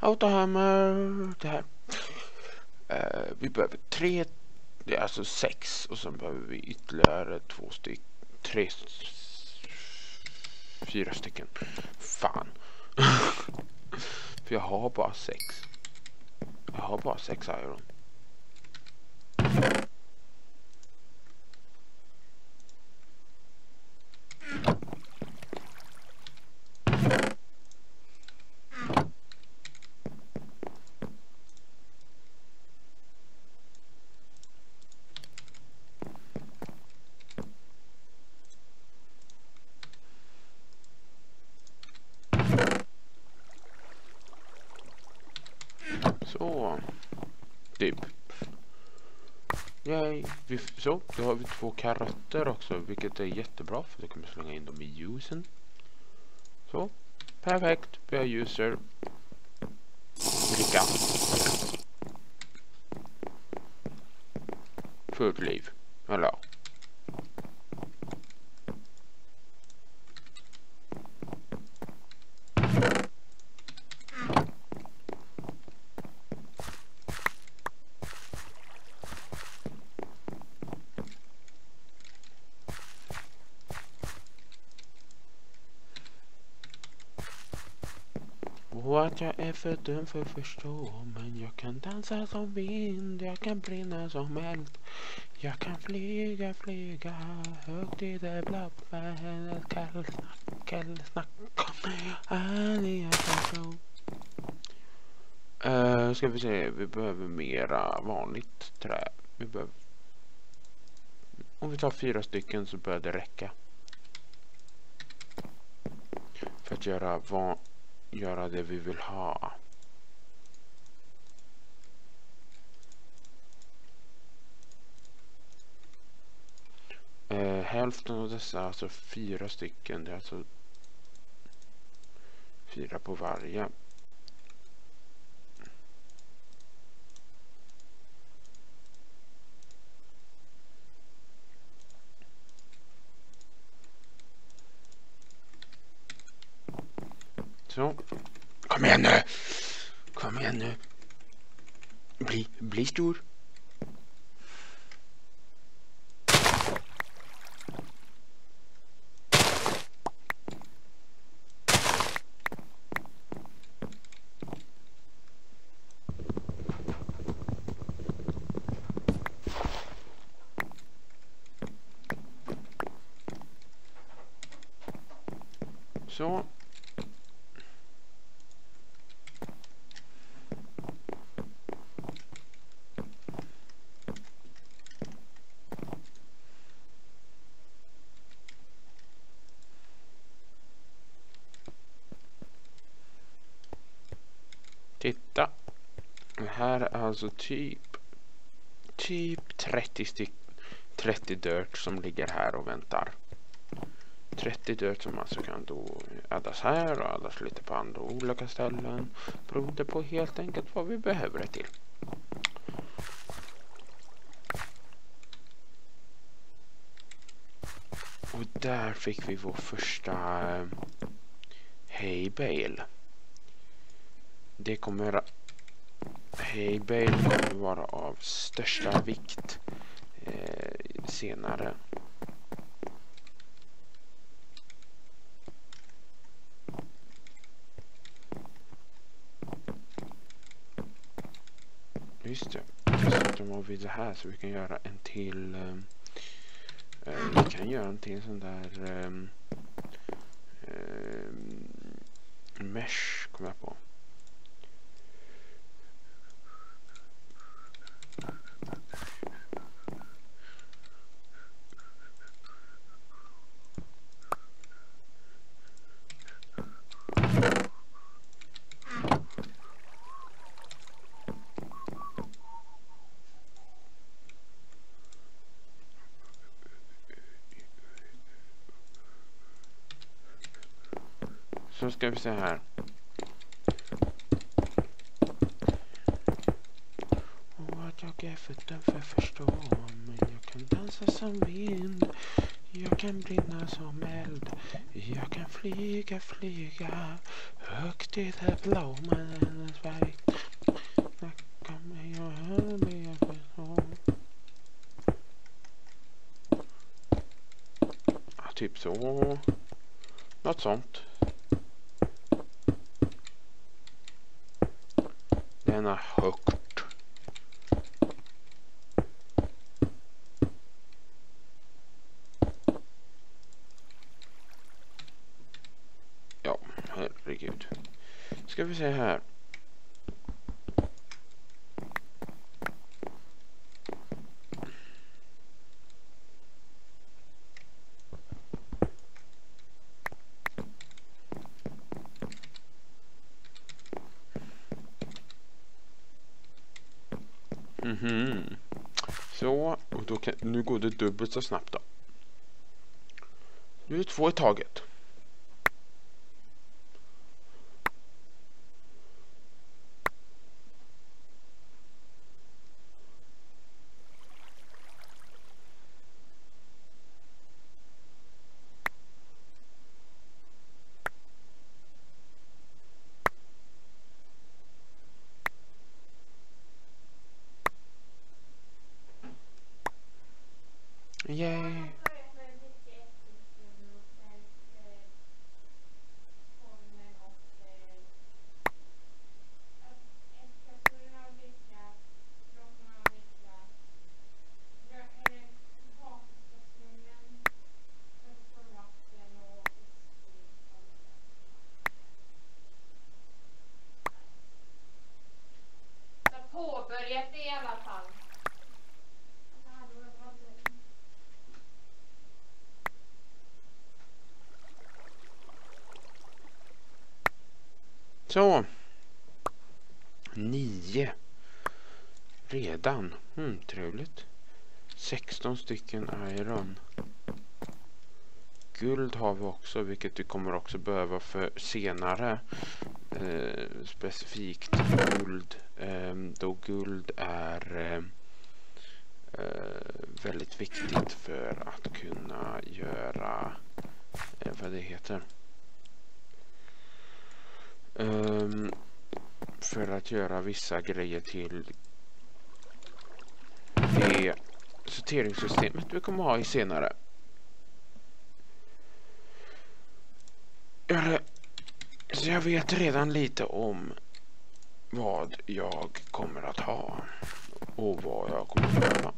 Autohammer. Eh, det här. Eh, vi behöver tre, det är alltså sex och sen behöver vi ytterligare två stycken, tre, fyra stycken. Fan. För jag har bara sex. Jag har bara sex iron. Så. Typ. Yay. Vi, så, då har vi två karotter också, vilket är jättebra för då kan vi slänga in dem i ljusen. Så. Perfekt. Vi har user. Dricka. Fullt liv. Eller att jag är för dum för att förstå Men jag kan dansa som vind Jag kan brinna som eld Jag kan flyga, flyga Högt i det blå Kallsnack, kallsnack Aldrig förstå Uh, eh, ska vi se, vi behöver mera vanligt trä. Vi behöver... Om vi tar fyra stycken så bör det räcka. För att göra van göra det vi vill ha. Eh, hälften av dessa, alltså fyra stycken, det är alltså fyra på varje. Så. Kom igen nu. Kom igen nu. Bli, bli stor. Så. Titta. Det här är alltså typ typ 30 styck 30 dirt som ligger här och väntar. 30 dirt som alltså kan då addas här och addas lite på andra olika ställen. Beroende på helt enkelt vad vi behöver det till. Och där fick vi vår första eh, hay bale. Det kommer Hey bale kommer vara av största vikt eh, senare. Just det. Dessutom har vi det här så vi kan göra en till Eh, eh vi kan göra en till sån där Eh, eh mesh kommer jag på. Så ska vi se här. Och att jag är för för att förstå. Men jag kan dansa som vind. Jag kan brinna som eld. Jag kan flyga, flyga. Högt i det blå mannens väg. Snacka mig och hör mig ja, Typ så. Något sånt. Den högt. Ja, herregud. Ska vi se här. Mhm. Så, och då kan, nu går det dubbelt så snabbt då. Nu är det två i taget. Så. Nio. Redan. Mm, trevligt. 16 stycken iron. Guld har vi också, vilket vi kommer också behöva för senare. Eh, specifikt guld. Eh, då guld är eh, eh, väldigt viktigt för att kunna göra eh, vad det heter. Um, för att göra vissa grejer till det sorteringssystemet vi kommer ha i senare. Eller, så jag vet redan lite om vad jag kommer att ha och vad jag kommer att göra.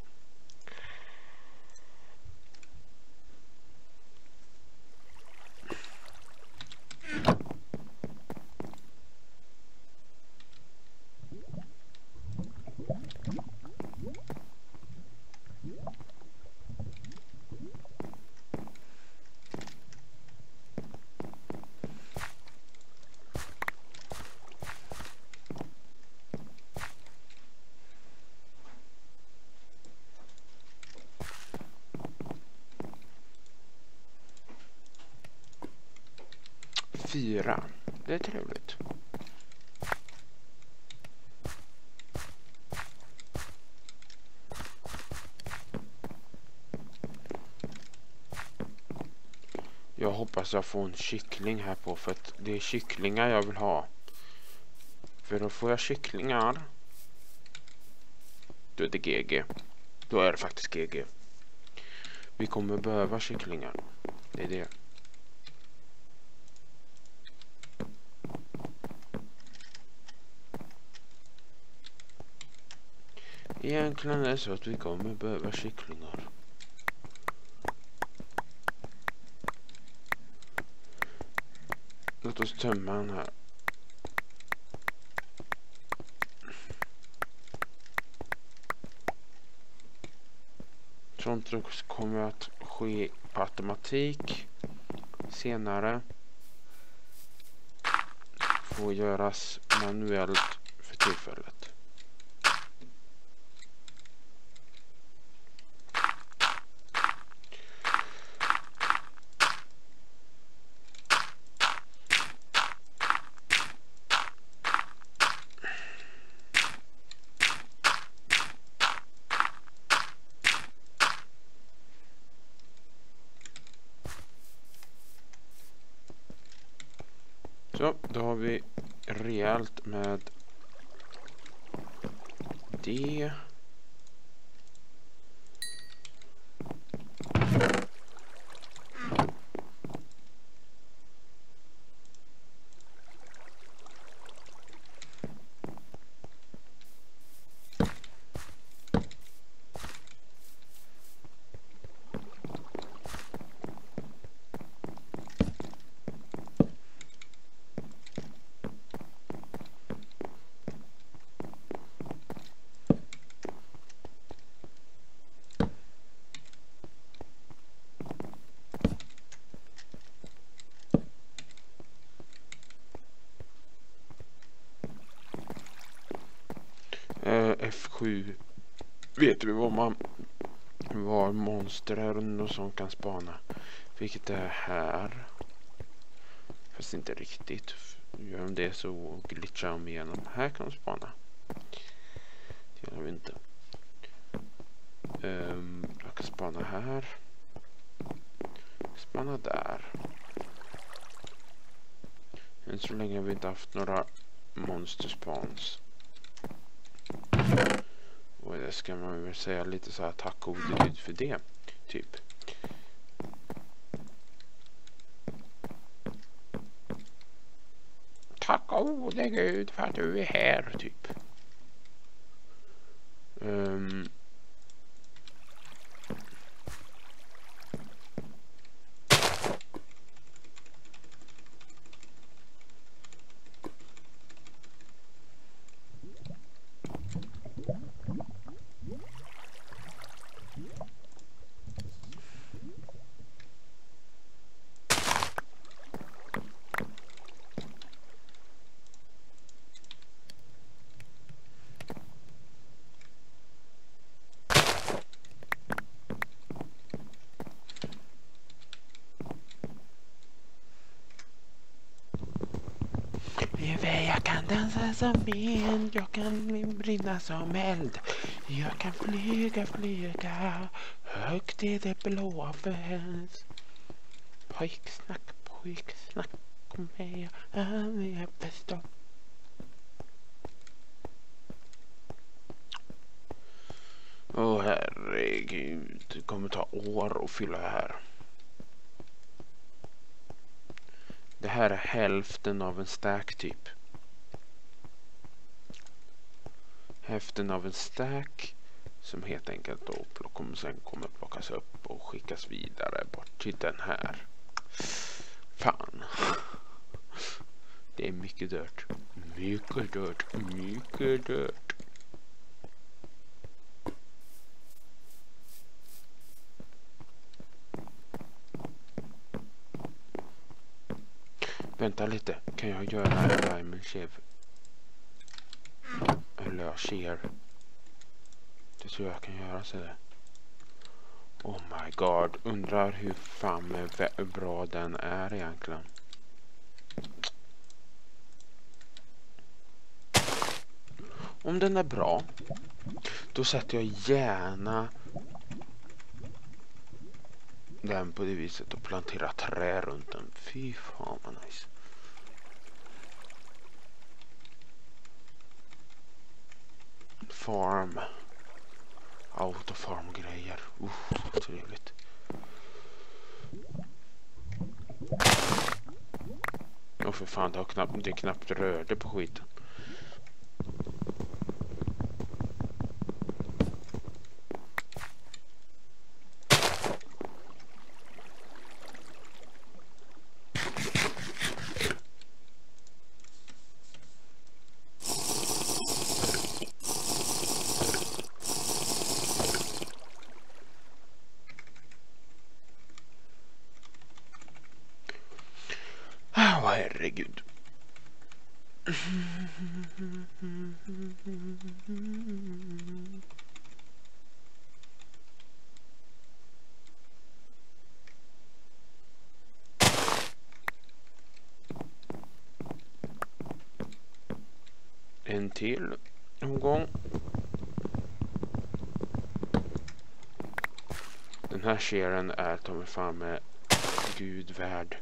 Fyra. Det är trevligt. Jag hoppas jag får en kyckling här på för att det är kycklingar jag vill ha. För då får jag kycklingar. Då är det GG. Då är det faktiskt GG. Vi kommer behöva kycklingar. Det är det. Egentligen är det så att vi kommer behöva kycklingar. Låt oss tömma den här. Sånt kommer att ske på automatik senare. Får göras manuellt för tillfället. Så, då har vi rejält med det. Eh, F7 vet vi var man var monster och sånt kan spana. Vilket är här. Fast inte riktigt. Gör de det så glitchar de igenom. Här kan de spana. Det gör de inte. Um, jag kan spana här. Spana där. Än så länge har vi inte haft några monster spawns. Och det ska man väl säga lite så här tack gode gud för det. Typ. Tack gode gud för att du är här typ. Um, jag kan dansa som vind, jag kan brinna som eld. Jag kan flyga, flyga högt i det blåa fält. Pojksnack, pojksnack, kom med, jag är bäst av Åh oh, herregud, det kommer ta år att fylla här. Det här är hälften av en stack typ. Hälften av en stack som helt enkelt då kommer, sen kommer plockas upp och skickas vidare bort till den här. Fan. Det är mycket dirt. Mycket dirt. Mycket dirt. Vänta lite, kan jag göra en diamond shiv? Eller jag ser. Det tror jag kan göra så det. Oh my god, undrar hur fan bra den är egentligen. Om den är bra, då sätter jag gärna den på det viset och planterar trä runt den. Fy fan vad nice. Farm. Autofarm grejer. Uh, trevligt. Åh oh, för fan, det, har knappt, det knappt rörde på skiten. herregud. En till omgång. Den här sharen är ta mig fan med gud värd.